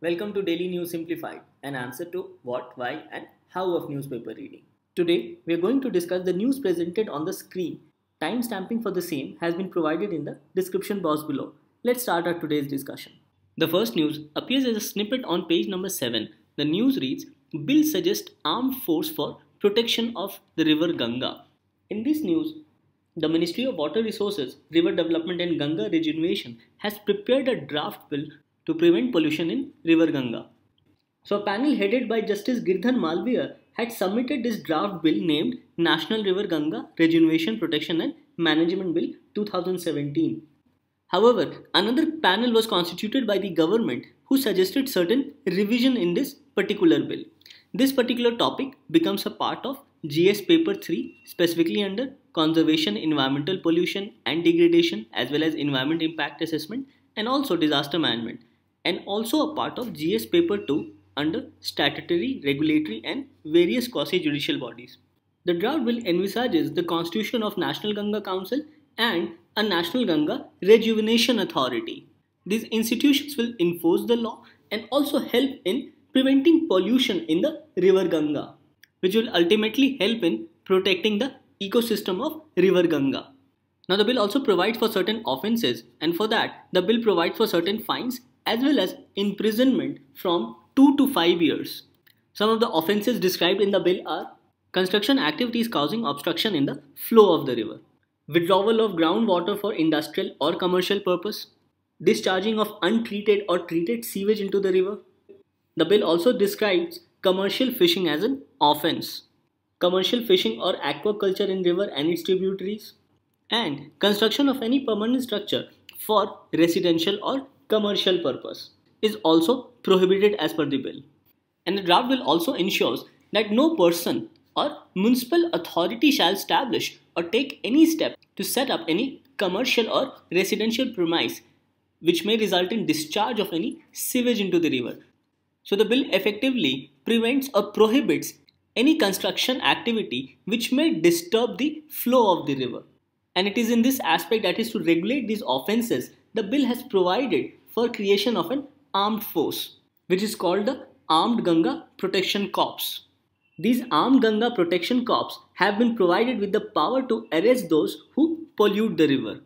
Welcome to Daily News Simplified, an answer to what, why, and how of newspaper reading. Today, we are going to discuss the news presented on the screen. Timestamping for the same has been provided in the description box below. Let's start our today's discussion. The first news appears as a snippet on page number 7. The news reads Bill suggests armed force for protection of the river Ganga. In this news, the Ministry of Water Resources, River Development and Ganga Rejuvenation has prepared a draft bill to prevent pollution in River Ganga. So a panel headed by Justice Girdhar Malviya had submitted this draft bill named National River Ganga Rejuvenation Protection and Management Bill 2017. However, another panel was constituted by the government who suggested certain revision in this particular bill. This particular topic becomes a part of GS paper 3 specifically under conservation, environmental pollution and degradation as well as environment impact assessment and also disaster management and also a part of GS paper 2 under statutory, regulatory and various quasi-judicial bodies. The draft bill envisages the constitution of National Ganga Council and a National Ganga Rejuvenation Authority. These institutions will enforce the law and also help in preventing pollution in the river Ganga, which will ultimately help in protecting the ecosystem of river Ganga. Now the bill also provides for certain offences and for that the bill provides for certain fines as well as imprisonment from 2 to 5 years. Some of the offences described in the bill are construction activities causing obstruction in the flow of the river, withdrawal of groundwater for industrial or commercial purpose, discharging of untreated or treated sewage into the river. The bill also describes commercial fishing as an offence, commercial fishing or aquaculture in river and its tributaries, and construction of any permanent structure for residential or commercial purpose is also prohibited as per the bill. And the draft bill also ensures that no person or municipal authority shall establish or take any step to set up any commercial or residential premise which may result in discharge of any sewage into the river. So the bill effectively prevents or prohibits any construction activity which may disturb the flow of the river. And it is in this aspect that is to regulate these offences the bill has provided for creation of an armed force which is called the Armed Ganga Protection Corps. These Armed Ganga Protection Corps have been provided with the power to arrest those who pollute the river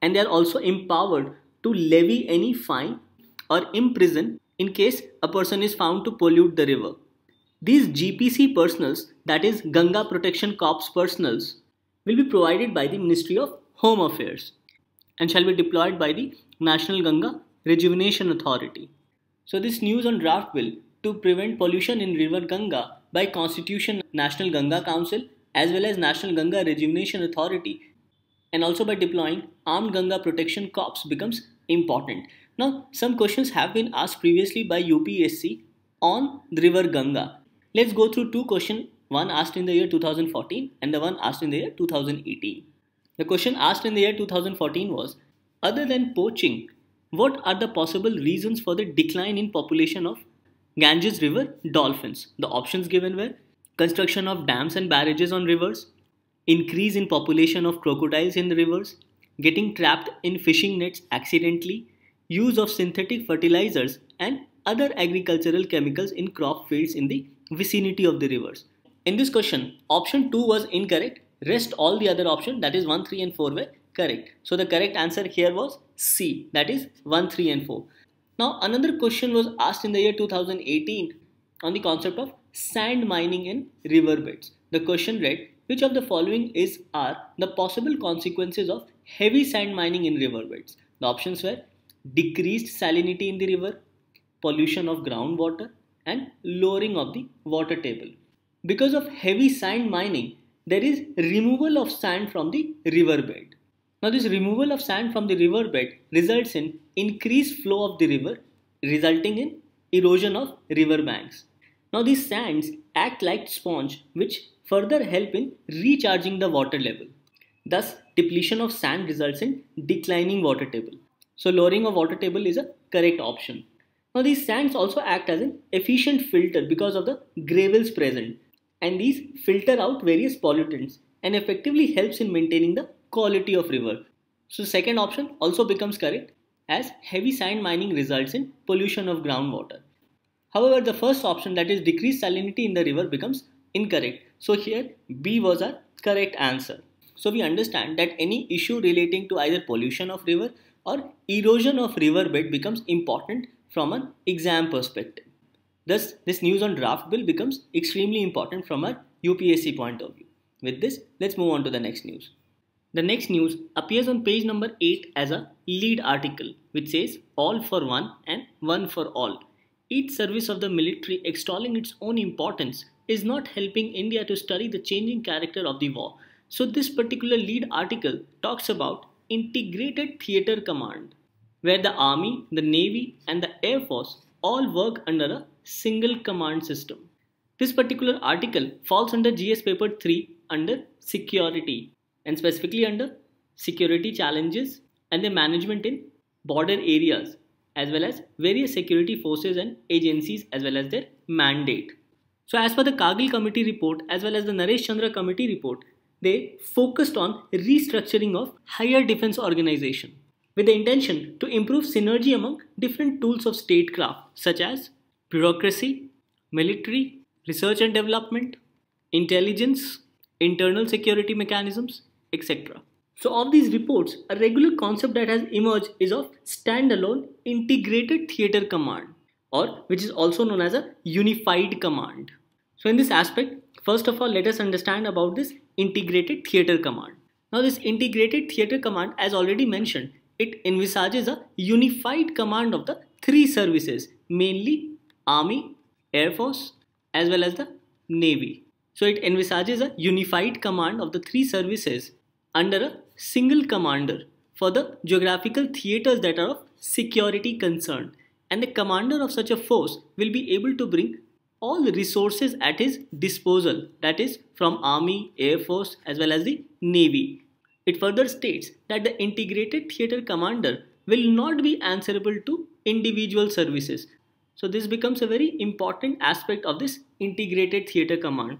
and they are also empowered to levy any fine or imprison in case a person is found to pollute the river. These GPC personals, that is Ganga Protection Corps personals, will be provided by the Ministry of Home Affairs and shall be deployed by the National Ganga Rejuvenation Authority. So this news on draft bill to prevent pollution in river Ganga by Constitution National Ganga Council as well as National Ganga Rejuvenation Authority and also by deploying Armed Ganga Protection Corps becomes important. Now some questions have been asked previously by UPSC on the river Ganga. Let's go through two questions, one asked in the year 2014 and the one asked in the year 2018. The question asked in the year 2014 was, other than poaching, what are the possible reasons for the decline in population of Ganges River dolphins? The options given were construction of dams and barrages on rivers, increase in population of crocodiles in the rivers, getting trapped in fishing nets accidentally, use of synthetic fertilizers and other agricultural chemicals in crop fields in the vicinity of the rivers. In this question, option 2 was incorrect, rest all the other options that is 1, 3 and 4 were correct. So the correct answer here was C that is 1, 3 and 4. Now another question was asked in the year 2018 on the concept of sand mining in riverbeds. The question read which of the following is are the possible consequences of heavy sand mining in riverbeds. The options were decreased salinity in the river, pollution of groundwater and lowering of the water table. Because of heavy sand mining, there is removal of sand from the riverbed. Now this removal of sand from the riverbed results in increased flow of the river resulting in erosion of river banks. Now these sands act like sponge which further help in recharging the water level. Thus depletion of sand results in declining water table. So lowering of water table is a correct option. Now these sands also act as an efficient filter because of the gravels present and these filter out various pollutants and effectively helps in maintaining the quality of river. So second option also becomes correct as heavy sand mining results in pollution of groundwater. However, the first option that is decreased salinity in the river becomes incorrect. So here B was a correct answer. So we understand that any issue relating to either pollution of river or erosion of riverbed becomes important from an exam perspective. Thus, this news on draft bill becomes extremely important from a UPSC point of view. With this, let's move on to the next news. The next news appears on page number 8 as a lead article which says all for one and one for all. Each service of the military extolling its own importance is not helping India to study the changing character of the war. So this particular lead article talks about integrated theater command where the army, the navy and the air force all work under a single command system. This particular article falls under GS paper 3 under security and specifically under security challenges and the management in border areas as well as various security forces and agencies as well as their mandate. So as per the Kargil committee report as well as the Naresh Chandra committee report, they focused on restructuring of higher defense organization with the intention to improve synergy among different tools of statecraft such as bureaucracy, military, research and development, intelligence, internal security mechanisms, etc. So of these reports, a regular concept that has emerged is of standalone integrated theater command or which is also known as a unified command. So in this aspect, first of all, let us understand about this integrated theater command. Now this integrated theater command, as already mentioned, it envisages a unified command of the three services, mainly Army, Air Force, as well as the Navy. So it envisages a unified command of the three services under a single commander for the geographical theaters that are of security concern. And the commander of such a force will be able to bring all the resources at his disposal that is from army air force as well as the navy. It further states that the integrated theater commander will not be answerable to individual services. So this becomes a very important aspect of this integrated theater command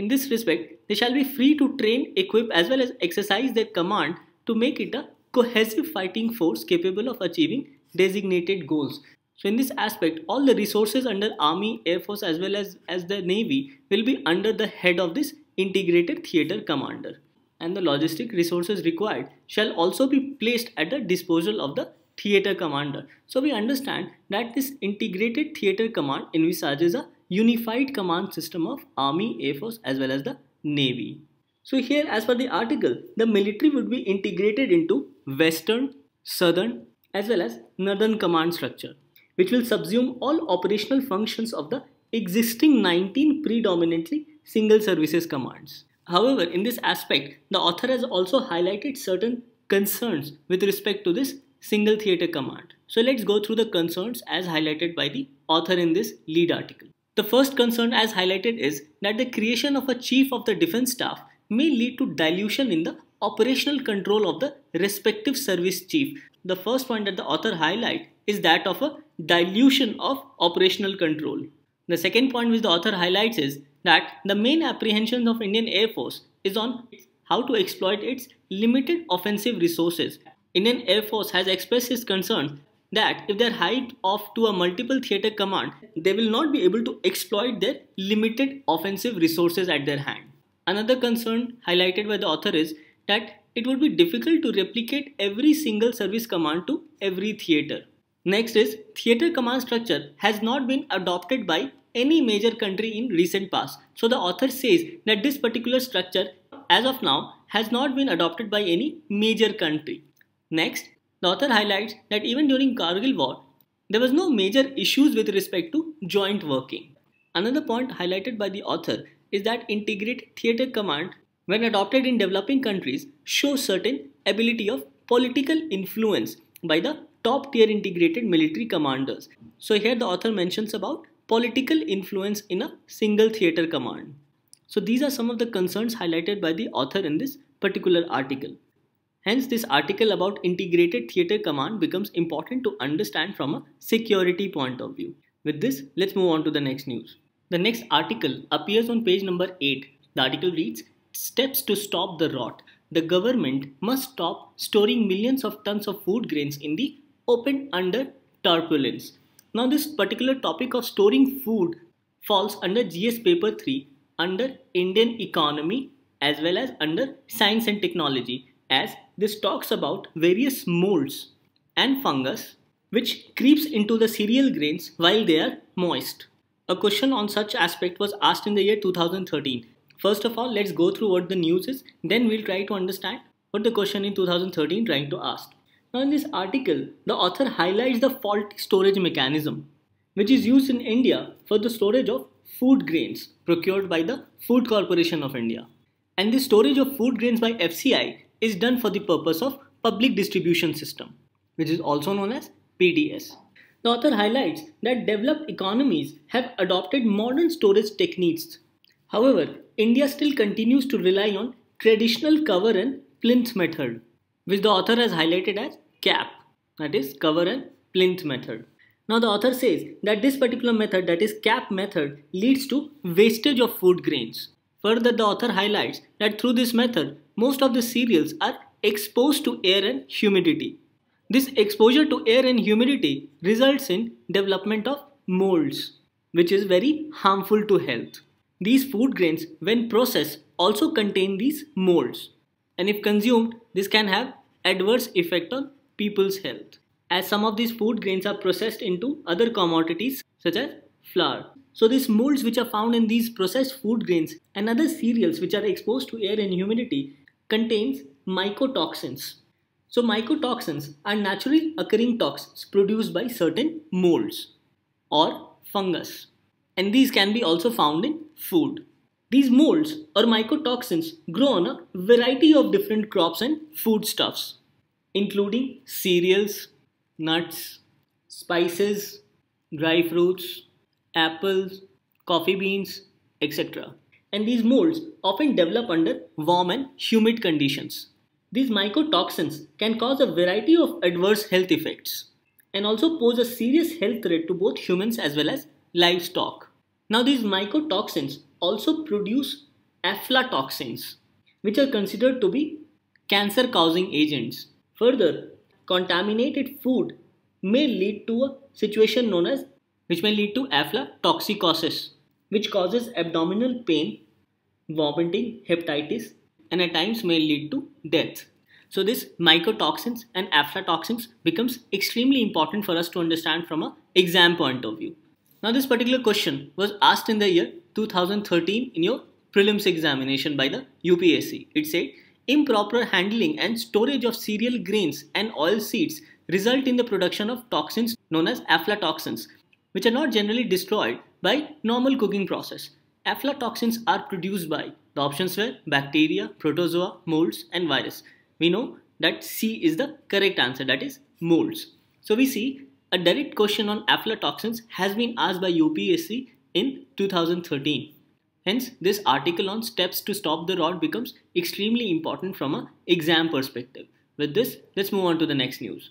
in this respect they shall be free to train equip as well as exercise their command to make it a cohesive fighting force capable of achieving designated goals so in this aspect, all the resources under Army, Air Force as well as, as the Navy will be under the head of this integrated theater commander. And the logistic resources required shall also be placed at the disposal of the theater commander. So we understand that this integrated theater command envisages a unified command system of Army, Air Force as well as the Navy. So here as per the article, the military would be integrated into Western, Southern as well as Northern command structure which will subsume all operational functions of the existing 19 predominantly single services commands. However, in this aspect, the author has also highlighted certain concerns with respect to this single theater command. So let's go through the concerns as highlighted by the author in this lead article. The first concern as highlighted is that the creation of a chief of the defense staff may lead to dilution in the operational control of the respective service chief. The first point that the author highlight is that of a dilution of operational control. The second point which the author highlights is that the main apprehensions of Indian Air Force is on how to exploit its limited offensive resources. Indian Air Force has expressed its concern that if they're hired off to a multiple theater command, they will not be able to exploit their limited offensive resources at their hand. Another concern highlighted by the author is that it would be difficult to replicate every single service command to every theater. Next is theater command structure has not been adopted by any major country in recent past. So the author says that this particular structure as of now has not been adopted by any major country. Next, the author highlights that even during Kargil war, there was no major issues with respect to joint working. Another point highlighted by the author is that integrated theater command when adopted in developing countries show certain ability of political influence by the top tier integrated military commanders. So here the author mentions about political influence in a single theater command. So these are some of the concerns highlighted by the author in this particular article. Hence this article about integrated theater command becomes important to understand from a security point of view. With this, let's move on to the next news. The next article appears on page number 8. The article reads, Steps to stop the rot. The government must stop storing millions of tons of food grains in the open under turbulence. Now this particular topic of storing food falls under GS paper 3 under Indian economy as well as under science and technology as this talks about various molds and fungus which creeps into the cereal grains while they are moist. A question on such aspect was asked in the year 2013. First of all, let's go through what the news is, then we'll try to understand what the question in 2013 trying to ask. Now in this article, the author highlights the faulty storage mechanism which is used in India for the storage of food grains procured by the Food Corporation of India. And the storage of food grains by FCI is done for the purpose of public distribution system, which is also known as PDS. The author highlights that developed economies have adopted modern storage techniques. However, India still continues to rely on traditional cover and plinth method, which the author has highlighted as CAP, that is cover and plinth method. Now the author says that this particular method that is cap method leads to wastage of food grains. Further the author highlights that through this method most of the cereals are exposed to air and humidity. This exposure to air and humidity results in development of molds which is very harmful to health. These food grains when processed also contain these molds and if consumed this can have adverse effect on people's health as some of these food grains are processed into other commodities such as flour. So these molds which are found in these processed food grains and other cereals which are exposed to air and humidity contains mycotoxins. So mycotoxins are naturally occurring toxins produced by certain molds or fungus and these can be also found in food. These molds or mycotoxins grow on a variety of different crops and foodstuffs including cereals, nuts, spices, dry fruits, apples, coffee beans, etc. And these molds often develop under warm and humid conditions. These mycotoxins can cause a variety of adverse health effects and also pose a serious health threat to both humans as well as livestock. Now, these mycotoxins also produce aflatoxins, which are considered to be cancer causing agents. Further, contaminated food may lead to a situation known as which may lead to aflatoxicosis which causes abdominal pain, vomiting, hepatitis and at times may lead to death. So this mycotoxins and aflatoxins becomes extremely important for us to understand from a exam point of view. Now this particular question was asked in the year 2013 in your prelims examination by the UPSC. It said Improper handling and storage of cereal grains and oil seeds result in the production of toxins known as aflatoxins, which are not generally destroyed by normal cooking process. Aflatoxins are produced by the options were bacteria, protozoa, molds, and virus. We know that C is the correct answer, that is molds. So we see a direct question on aflatoxins has been asked by UPSC in 2013. Hence, this article on steps to stop the rot becomes extremely important from an exam perspective. With this, let's move on to the next news.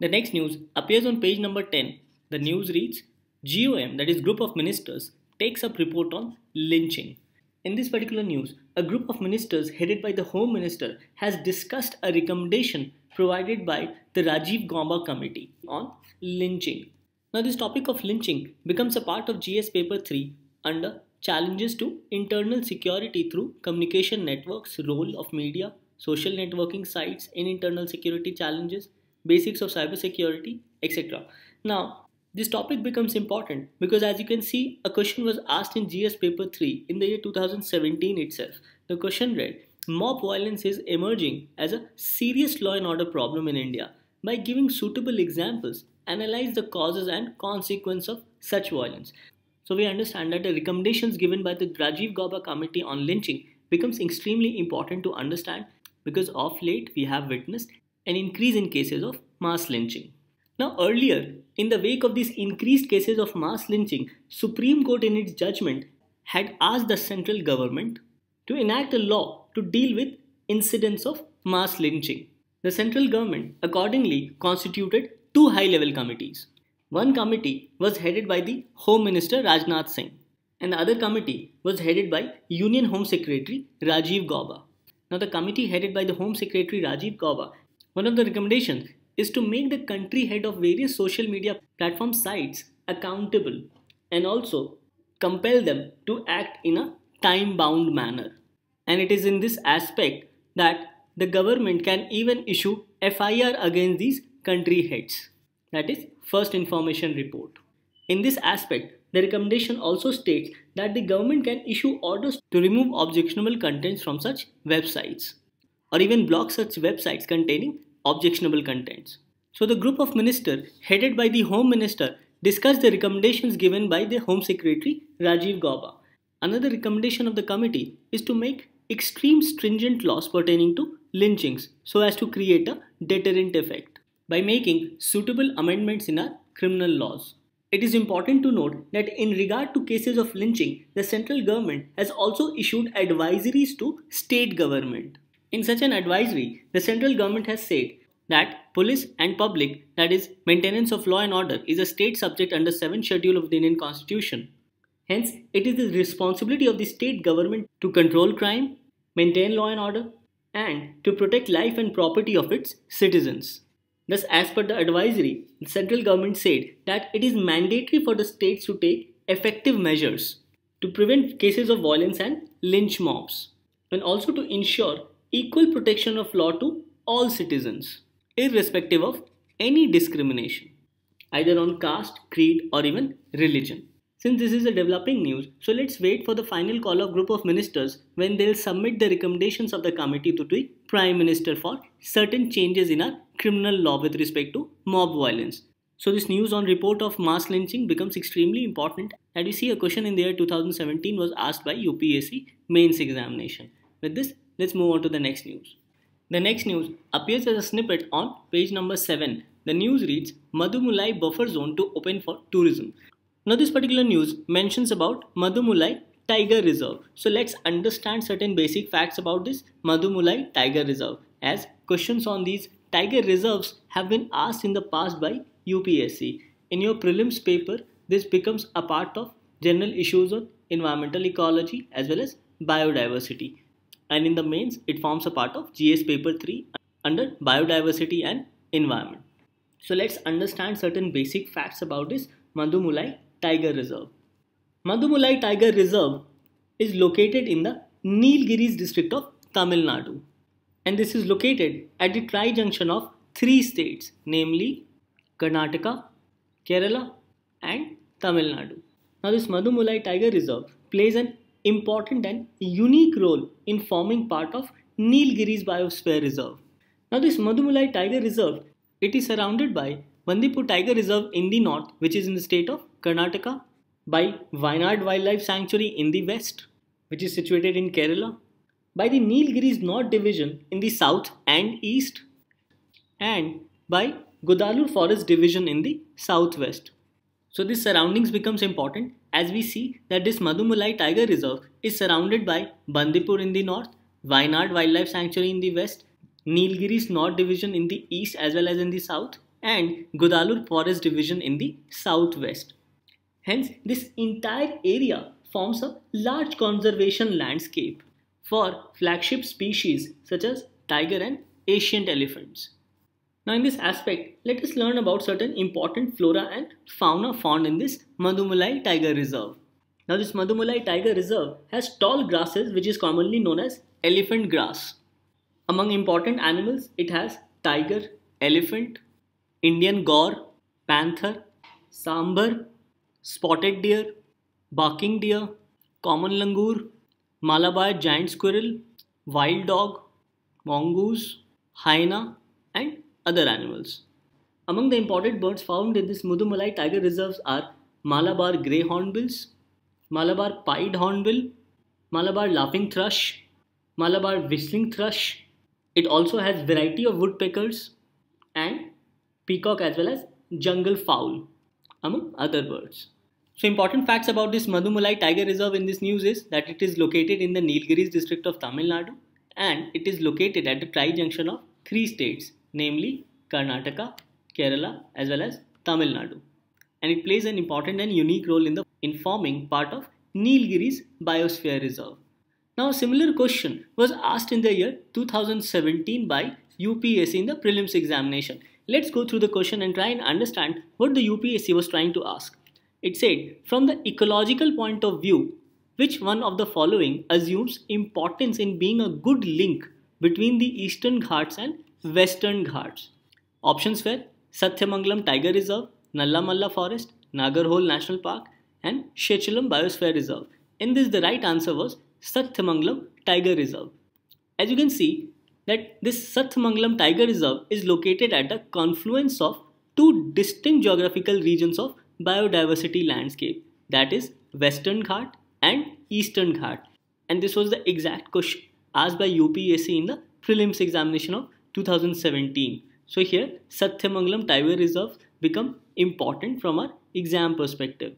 The next news appears on page number 10. The news reads GOM, that is Group of Ministers, takes up report on lynching. In this particular news, a group of ministers headed by the Home Minister has discussed a recommendation provided by the Rajiv Gauba Committee on lynching. Now, this topic of lynching becomes a part of GS Paper 3 under challenges to internal security through communication networks, role of media, social networking sites in internal security challenges, basics of cybersecurity, etc. Now, this topic becomes important because as you can see, a question was asked in GS paper 3 in the year 2017 itself. The question read, Mob violence is emerging as a serious law and order problem in India. By giving suitable examples, analyze the causes and consequence of such violence. So we understand that the recommendations given by the Rajiv Gauba Committee on lynching becomes extremely important to understand because of late we have witnessed an increase in cases of mass lynching. Now earlier, in the wake of these increased cases of mass lynching, Supreme Court in its judgment had asked the central government to enact a law to deal with incidents of mass lynching. The central government accordingly constituted two high-level committees. One committee was headed by the Home Minister Rajnath Singh, and the other committee was headed by Union Home Secretary Rajiv Gauba. Now, the committee headed by the Home Secretary Rajiv Gauba, one of the recommendations is to make the country head of various social media platform sites accountable and also compel them to act in a time bound manner. And it is in this aspect that the government can even issue FIR against these country heads. That is, First Information Report. In this aspect, the recommendation also states that the government can issue orders to remove objectionable contents from such websites or even block such websites containing objectionable contents. So the group of ministers headed by the Home Minister discussed the recommendations given by the Home Secretary Rajiv Gauba. Another recommendation of the committee is to make extreme stringent laws pertaining to lynchings so as to create a deterrent effect by making suitable amendments in our criminal laws. It is important to note that in regard to cases of lynching, the central government has also issued advisories to state government. In such an advisory, the central government has said that police and public, that is, maintenance of law and order, is a state subject under 7th schedule of the Indian Constitution. Hence, it is the responsibility of the state government to control crime, maintain law and order, and to protect life and property of its citizens. Thus, as per the advisory, the central government said that it is mandatory for the states to take effective measures to prevent cases of violence and lynch mobs, and also to ensure equal protection of law to all citizens, irrespective of any discrimination, either on caste, creed, or even religion. Since this is a developing news, so let's wait for the final call of group of ministers when they'll submit the recommendations of the committee to the Prime Minister for certain changes in our criminal law with respect to mob violence. So this news on report of mass lynching becomes extremely important and we see a question in the year 2017 was asked by UPSC mains examination. With this, let's move on to the next news. The next news appears as a snippet on page number 7. The news reads Mudumalai buffer zone to open for tourism. Now this particular news mentions about Mudumalai Tiger Reserve. So let's understand certain basic facts about this Mudumalai Tiger Reserve as questions on these tiger reserves have been asked in the past by UPSC. In your prelims paper, this becomes a part of general issues on environmental ecology as well as biodiversity. And in the mains, it forms a part of GS paper 3 under biodiversity and environment. So let's understand certain basic facts about this Mudumalai Tiger Reserve. Mudumalai Tiger Reserve is located in the Nilgiris district of Tamil Nadu. And this is located at the tri-junction of three states, namely Karnataka, Kerala and Tamil Nadu. Now this Mudumalai Tiger Reserve plays an important and unique role in forming part of Nilgiris Biosphere Reserve. Now this Mudumalai Tiger Reserve, it is surrounded by Bandipur Tiger Reserve in the north, which is in the state of Karnataka, by Wayanad Wildlife Sanctuary in the west, which is situated in Kerala, by the Nilgiris North Division in the south and east, and by Gudalur Forest Division in the southwest. So these surroundings becomes important as we see that this Mudumalai Tiger Reserve is surrounded by Bandipur in the north, Wayanad Wildlife Sanctuary in the west, Nilgiris North Division in the east as well as in the south, and Gudalur Forest Division in the southwest. Hence, this entire area forms a large conservation landscape for flagship species such as tiger and Asian elephants. Now in this aspect, let us learn about certain important flora and fauna found in this Mudumalai Tiger Reserve. Now this Mudumalai Tiger Reserve has tall grasses which is commonly known as elephant grass. Among important animals, it has tiger, elephant, Indian gaur, panther, sambar, spotted deer, barking deer, common langur, Malabar giant squirrel, wild dog, mongoose, hyena and other animals. Among the imported birds found in this Mudumalai tiger reserves are Malabar grey hornbills, Malabar pied hornbill, Malabar laughing thrush, Malabar whistling thrush. It also has variety of woodpeckers and peacock as well as jungle fowl among other birds. So important facts about this Mudumalai Tiger Reserve in this news is that it is located in the Nilgiris district of Tamil Nadu and it is located at the tri-junction of three states namely Karnataka, Kerala as well as Tamil Nadu. And it plays an important and unique role in the informing part of Nilgiris Biosphere Reserve. Now a similar question was asked in the year 2017 by UPSC in the prelims examination let's go through the question and try and understand what the UPSC was trying to ask. It said, from the ecological point of view, which one of the following assumes importance in being a good link between the Eastern Ghats and Western Ghats? Options were Sathyamangalam Tiger Reserve, Nallamalla Forest, Nagarhole National Park, and Seshachalam Biosphere Reserve. In this, the right answer was Sathyamangalam Tiger Reserve. As you can see, that this Sathyamangalam Tiger Reserve is located at the confluence of two distinct geographical regions of biodiversity landscape that is Western Ghat and Eastern Ghat and this was the exact question asked by UPSC in the prelims examination of 2017. So here Sathyamangalam Tiger Reserve become important from our exam perspective.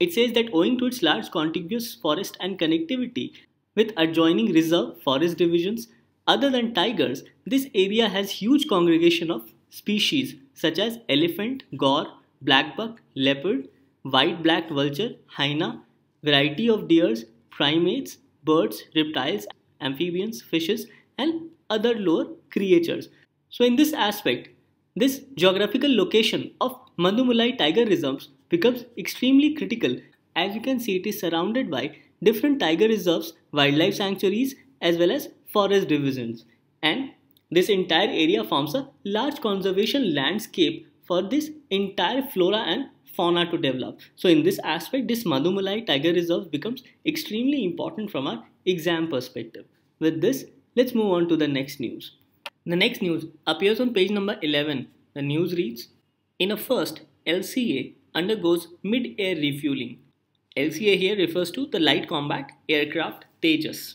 It says that owing to its large contiguous forest and connectivity with adjoining reserve forest divisions, other than tigers, this area has huge congregation of species such as elephant, gaur, blackbuck, leopard, white-backed vulture, hyena, variety of deers, primates, birds, reptiles, amphibians, fishes, and other lower creatures. So in this aspect, this geographical location of Mudumalai Tiger Reserves becomes extremely critical. As you can see, it is surrounded by different tiger reserves, wildlife sanctuaries, as well as forest divisions. And this entire area forms a large conservation landscape for this entire flora and fauna to develop. So in this aspect, this Mudumalai Tiger Reserve becomes extremely important from our exam perspective. With this, let's move on to the next news. The next news appears on page number 11. The news reads, In a first, LCA undergoes mid-air refueling. LCA here refers to the Light Combat Aircraft Tejas.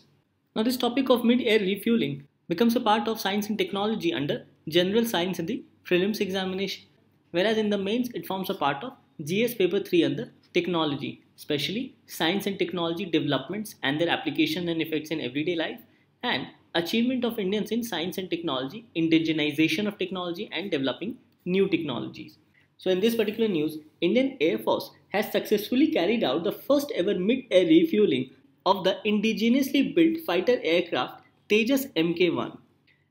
Now this topic of mid-air refueling becomes a part of science and technology under general science in the prelims examination whereas in the mains it forms a part of GS paper 3 under technology, especially science and technology developments and their application and effects in everyday life and achievement of Indians in science and technology, indigenization of technology and developing new technologies. So in this particular news, Indian Air Force has successfully carried out the first ever mid-air refueling of the indigenously built fighter aircraft Tejas Mk-1.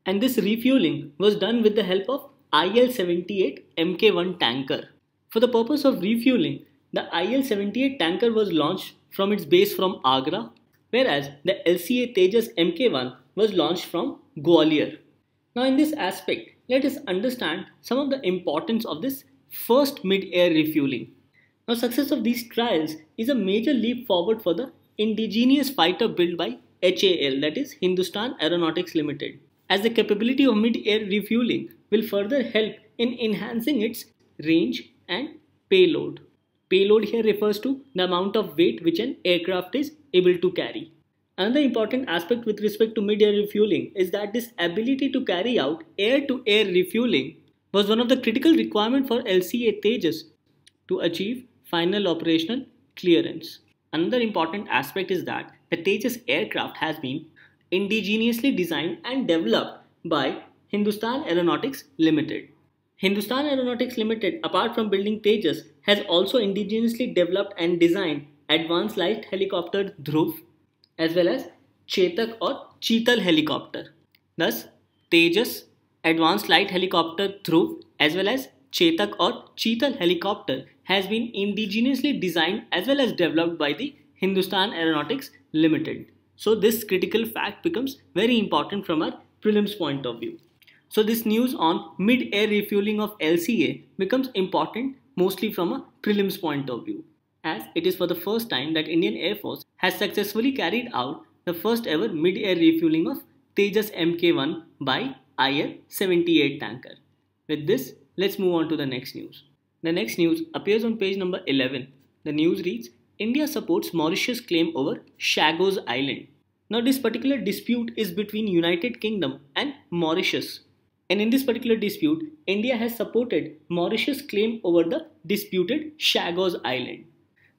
And this refueling was done with the help of IL-78 Mk1 tanker. For the purpose of refueling, the IL-78 tanker was launched from its base from Agra, whereas the LCA Tejas Mk1 was launched from Gwalior. Now in this aspect, let us understand some of the importance of this first mid-air refueling. Now success of these trials is a major leap forward for the indigenous fighter built by HAL that is Hindustan Aeronautics Limited as the capability of mid-air refueling will further help in enhancing its range and payload. Payload here refers to the amount of weight which an aircraft is able to carry. Another important aspect with respect to mid-air refueling is that this ability to carry out air-to-air -air refueling was one of the critical requirements for LCA Tejas to achieve final operational clearance. Another important aspect is that the Tejas aircraft has been indigenously designed and developed by Hindustan Aeronautics Limited. Hindustan Aeronautics Limited, apart from building Tejas, has also indigenously developed and designed advanced light helicopter Dhruv as well as Chetak or Cheetal helicopter. Thus, Tejas, advanced light helicopter Dhruv as well as Chetak or Cheetal helicopter has been indigenously designed as well as developed by the Hindustan Aeronautics Limited. So this critical fact becomes very important from our prelims point of view. So this news on mid-air refueling of LCA becomes important mostly from a prelims point of view as it is for the first time that Indian Air Force has successfully carried out the first ever mid-air refueling of Tejas Mk1 by IL-78 tanker. With this, let's move on to the next news. The next news appears on page number 11. The news reads, India supports Mauritius claim over Chagos Island. Now this particular dispute is between United Kingdom and Mauritius. And in this particular dispute, India has supported Mauritius claim over the disputed Chagos Island.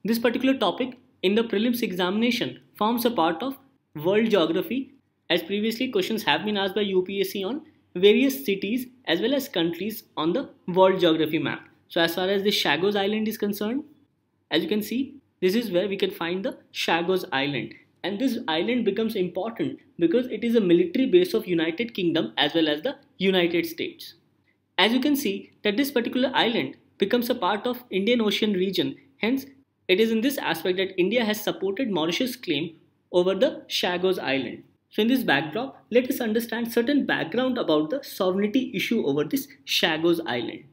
This particular topic in the prelims examination forms a part of world geography as previously questions have been asked by UPSC on various cities as well as countries on the world geography map. So as far as the Chagos Island is concerned, as you can see, this is where we can find the Chagos Island. And this island becomes important because it is a military base of United Kingdom as well as the United States. As you can see that this particular island becomes a part of Indian Ocean region. Hence, it is in this aspect that India has supported Mauritius' claim over the Chagos Island. So in this backdrop, let us understand certain background about the sovereignty issue over this Chagos Island.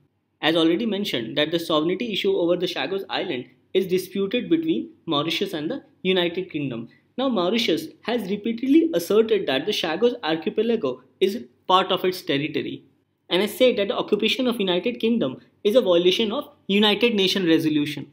As already mentioned that the sovereignty issue over the Chagos Island is disputed between Mauritius and the United Kingdom. Now Mauritius has repeatedly asserted that the Chagos archipelago is part of its territory and has said that the occupation of United Kingdom is a violation of United Nations resolution.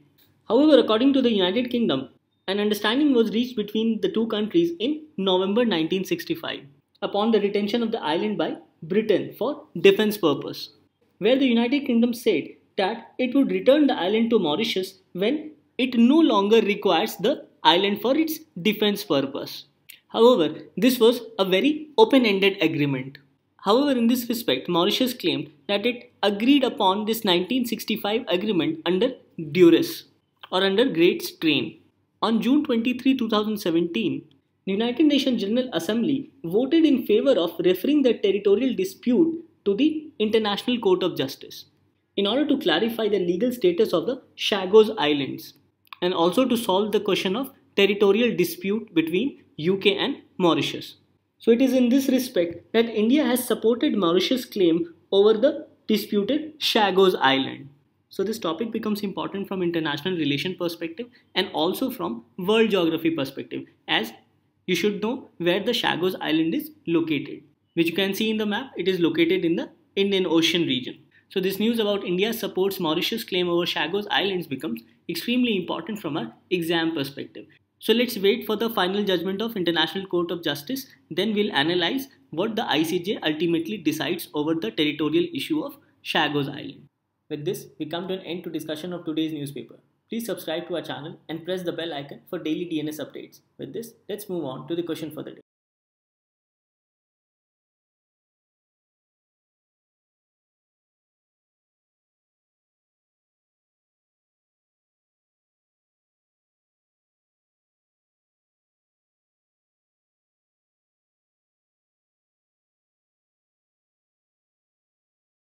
However, according to the United Kingdom, an understanding was reached between the two countries in November 1965 upon the retention of the island by Britain for defense purpose, where the United Kingdom said that it would return the island to Mauritius when it no longer requires the island for its defense purpose. However, this was a very open ended agreement. However, in this respect, Mauritius claimed that it agreed upon this 1965 agreement under duress or under great strain. On June 23, 2017, the United Nations General Assembly voted in favor of referring the territorial dispute to the International Court of Justice in order to clarify the legal status of the Chagos Islands and also to solve the question of territorial dispute between UK and Mauritius. So it is in this respect that India has supported Mauritius' claim over the disputed Chagos Island. So this topic becomes important from international relation perspective and also from world geography perspective as you should know where the Chagos Island is located. Which you can see in the map, it is located in the Indian Ocean region. So this news about India supports Mauritius claim over Chagos Islands becomes extremely important from an exam perspective. So let's wait for the final judgment of International Court of Justice. Then we'll analyze what the ICJ ultimately decides over the territorial issue of Chagos Island. With this, we come to an end to discussion of today's newspaper. Please subscribe to our channel and press the bell icon for daily DNS updates. With this, let's move on to the question for the day.